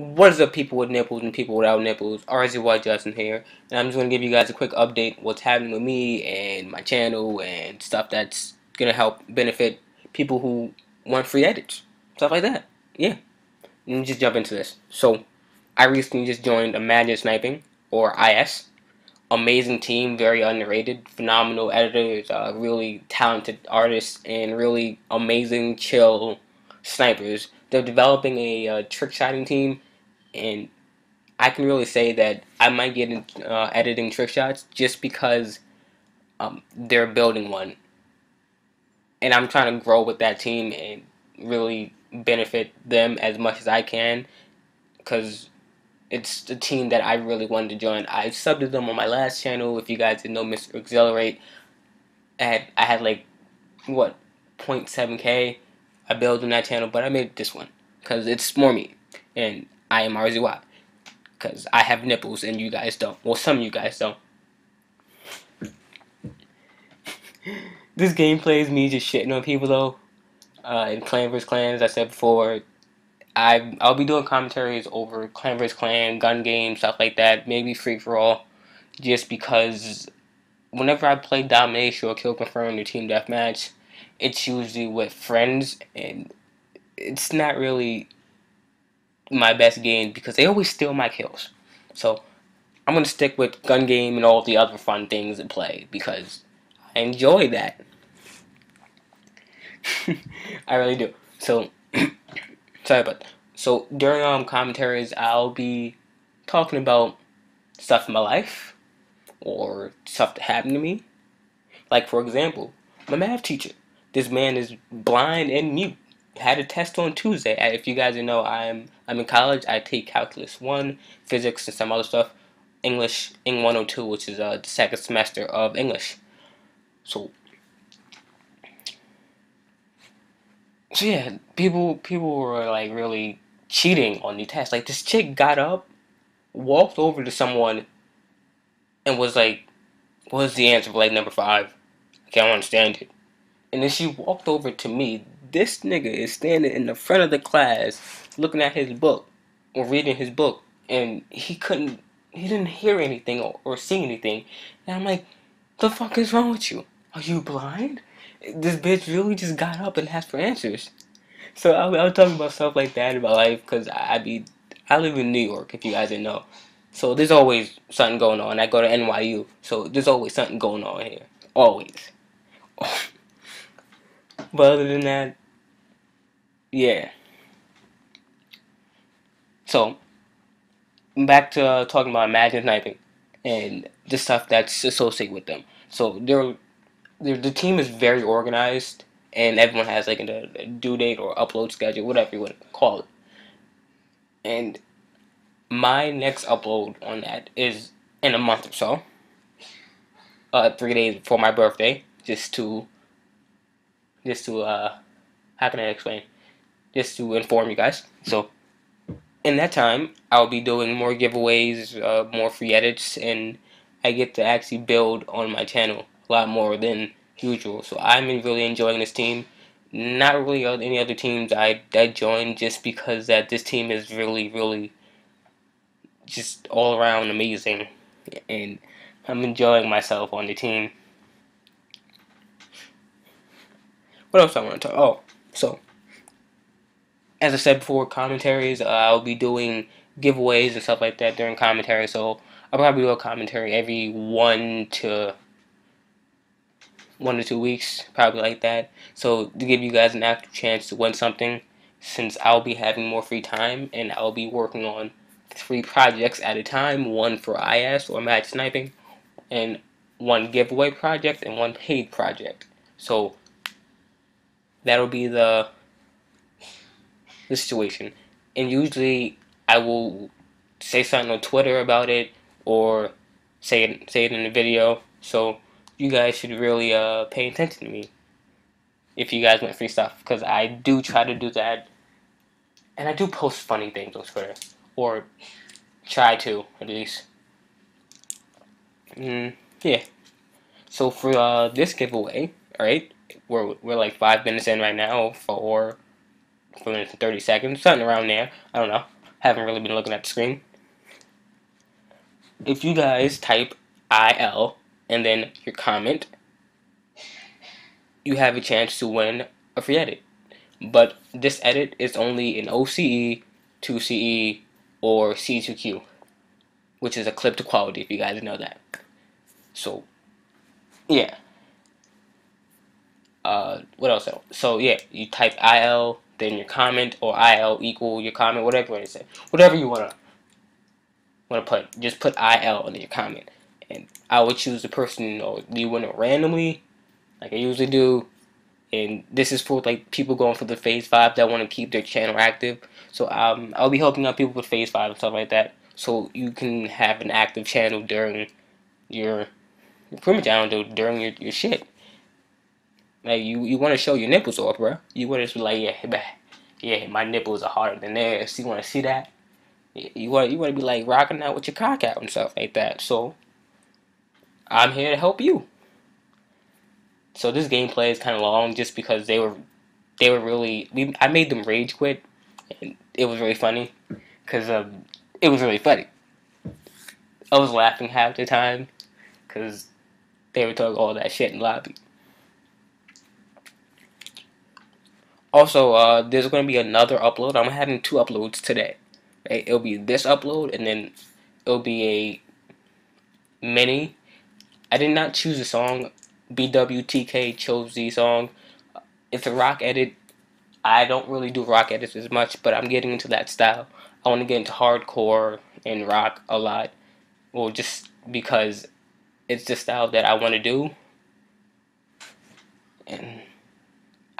What is up, people with nipples and people without nipples? RZY Justin here, and I'm just gonna give you guys a quick update what's happening with me and my channel and stuff that's gonna help benefit people who want free edits, stuff like that. Yeah, and just jump into this. So, I recently just joined Imagine Sniping or IS. Amazing team, very underrated, phenomenal editors, uh, really talented artists, and really amazing, chill snipers. They're developing a uh, trick shotting team and I can really say that I might get into uh, editing trick shots just because um, they're building one, and I'm trying to grow with that team and really benefit them as much as I can, because it's the team that I really wanted to join. I subbed to them on my last channel. If you guys didn't know, Mr. Exzillerate, I had I had like what 0.7k. I built on that channel, but I made this one because it's more me and I am RZY. Because I have nipples and you guys don't. Well, some of you guys don't. this gameplay is me just shitting on people, though. Uh, in Clan vs. Clan, as I said before, I, I'll be doing commentaries over Clan vs. Clan, gun games, stuff like that. Maybe free-for-all. Just because whenever I play Domination or Kill Confirmed or Team Deathmatch, it's usually with friends, and it's not really my best game because they always steal my kills. So I'm gonna stick with gun game and all the other fun things in play because I enjoy that. I really do. So sorry about that. So during um commentaries I'll be talking about stuff in my life or stuff that happened to me. Like for example, my math teacher. This man is blind and mute had a test on Tuesday. If you guys know, I'm I'm in college. I take calculus one, physics, and some other stuff. English in 102, which is uh, the second semester of English. So, so yeah, people people were like really cheating on the test. Like this chick got up, walked over to someone, and was like, "What's the answer for like number five? I can't understand it." And then she walked over to me this nigga is standing in the front of the class looking at his book or reading his book and he couldn't he didn't hear anything or, or see anything. And i'm like the fuck is wrong with you? Are you blind? This bitch really just got up and asked for answers. So i, I talking about stuff like that in my life because I, I be i live in new york if you guys didn't know. So there's always something going on. I go to nyu so there's always something going on here. Always. But other than that yeah. So, back to uh, talking about Imagine Sniping and the stuff that's associated with them. So, they're, they're, the team is very organized, and everyone has like a, a due date or upload schedule, whatever you want to call it. And my next upload on that is in a month or so. Uh, three days before my birthday, just to, just to, uh, how can I explain? Just to inform you guys. So, in that time, I'll be doing more giveaways, uh, more free edits, and I get to actually build on my channel a lot more than usual. So I'm really enjoying this team. Not really any other teams I, I joined just because that this team is really, really just all around amazing. And I'm enjoying myself on the team. What else I want to talk? Oh, so as I said before, commentaries. Uh, I'll be doing giveaways and stuff like that during commentary. So I'll probably do a commentary every one to one to two weeks, probably like that. So to give you guys an actual chance to win something, since I'll be having more free time and I'll be working on three projects at a time, one for IS or match sniping, and one giveaway project and one paid project. So that'll be the the situation. And usually I will say something on Twitter about it or say it, say it in a video. So you guys should really uh, pay attention to me if you guys want free stuff because I do try to do that. And I do post funny things on Twitter. Or try to, at least. Mm, yeah. So for uh, this giveaway, alright, we're, we're like five minutes in right now for for minutes and 30 seconds, something around there. I don't know. haven't really been looking at the screen. If you guys type IL and then your comment, you have a chance to win a free edit. But this edit is only in OCE, 2CE, or C2Q, which is a clip to quality if you guys know that. So, yeah. Uh, what else? So yeah, you type IL, then your comment, or IL equal your comment, whatever you want to say, whatever you wanna wanna put. Just put IL in your comment, and I would choose the person or you it randomly, like I usually do. And this is for like people going for the phase five that want to keep their channel active. So um, I'll be helping out people with phase five and stuff like that. So you can have an active channel during your, your pretty much I don't know during your, your shit. Like you, you want to show your nipples off, bro. You want to be like, yeah, yeah, my nipples are harder than theirs. You want to see that? You want, you want to be like rocking out with your cock out and stuff like that. So I'm here to help you. So this gameplay is kind of long, just because they were, they were really. We, I made them rage quit, and it was really funny, cause um, it was really funny. I was laughing half the time, cause they were talking all that shit in lobby. Also, uh, there's going to be another upload. I'm having two uploads today. It'll be this upload, and then it'll be a mini. I did not choose a song. BWTK chose the song. It's a rock edit. I don't really do rock edits as much, but I'm getting into that style. I want to get into hardcore and rock a lot. Well, just because it's the style that I want to do. And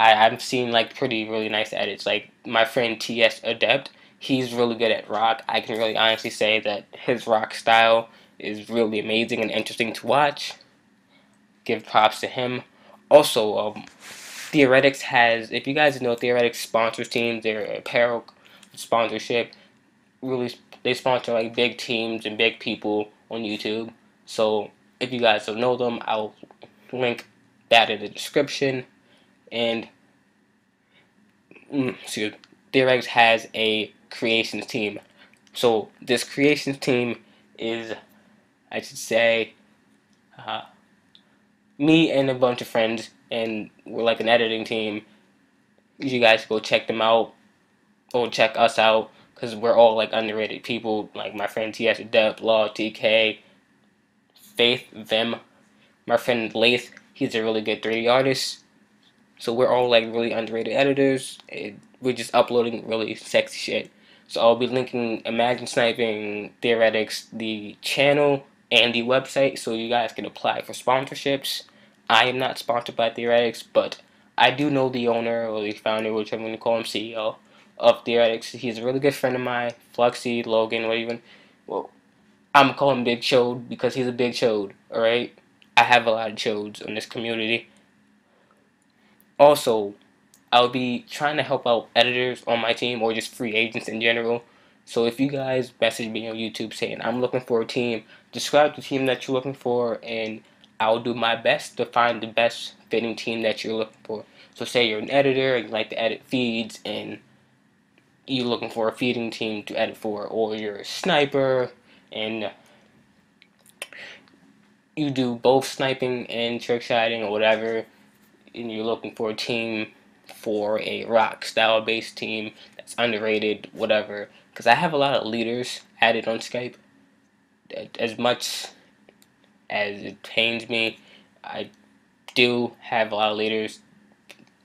I, I've seen like pretty really nice edits. Like my friend TS Adept, he's really good at rock. I can really honestly say that his rock style is really amazing and interesting to watch. Give props to him. Also, um, Threadics has, if you guys know Threadics sponsors teams, their apparel sponsorship, really they sponsor like big teams and big people on YouTube. So if you guys don't know them, I'll link that in the description and mm, excuse, Threadics has a creations team. So this creations team is, I should say, uh, me and a bunch of friends, and we're like an editing team. You guys go check them out, or check us out, because we're all like underrated people. Like my friend T.S. Depp, Law, TK, Faith, Vim, my friend Lath. He's a really good 3D artist. So we're all like really underrated editors. we're just uploading really sexy shit. So I'll be linking Imagine Sniping Threadics, the channel, and the website so you guys can apply for sponsorships. I am not sponsored by Threadics, but I do know the owner or the founder, which I'm going to call him CEO of Threadics. He's a really good friend of mine, Fluxy, Logan, what even. Well, I'm calling him Big Chode because he's a big chode, alright? I have a lot of chodes in this community. Also, I'll be trying to help out editors on my team or just free agents in general. So if you guys message me on YouTube saying I'm looking for a team, describe the team that you're looking for and I'll do my best to find the best fitting team that you're looking for. So say you're an editor and you like to edit feeds and you're looking for a feeding team to edit for or you're a sniper and you do both sniping and trick shotting or whatever and you're looking for a team for a rock style based team that's underrated, whatever. Because I have a lot of leaders added on Skype. As much as it pains me, I do have a lot of leaders.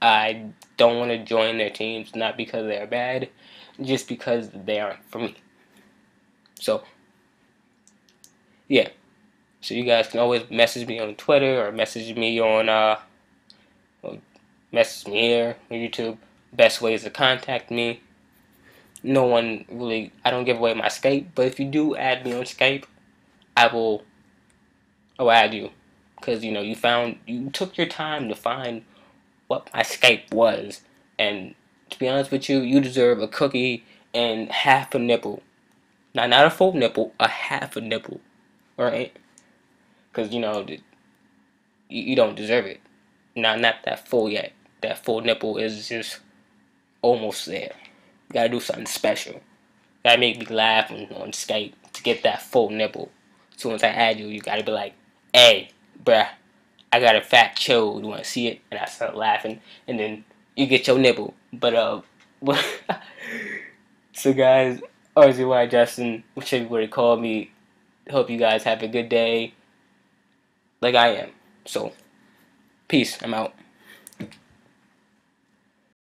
I don't want to join their teams, not because they're bad, just because they aren't for me. So, yeah. So you guys can always message me on Twitter or message me on uh, message me here on YouTube. Best ways to contact me. No one really, I don't give away my Skype, but if you do add me on Skype, I will, I will add you. Because, you know, you found, you took your time to find what my Skype was. And to be honest with you, you deserve a cookie and half a nipple. Not, not a full nipple, a half a nipple. Alright? Because, you know, you, you don't deserve it. Not, not that full yet that full nipple is just almost there. gotta do something special. Gotta make me laugh on, on Skype to get that full nipple. So once I add you, you gotta be like, hey, bruh, I got a fat chode. You wanna see it? And I start laughing, and then you get your nipple. But uh, so guys, RZY Justin, whichever you want to call me, hope you guys have a good day, like I am. So, peace. I'm out.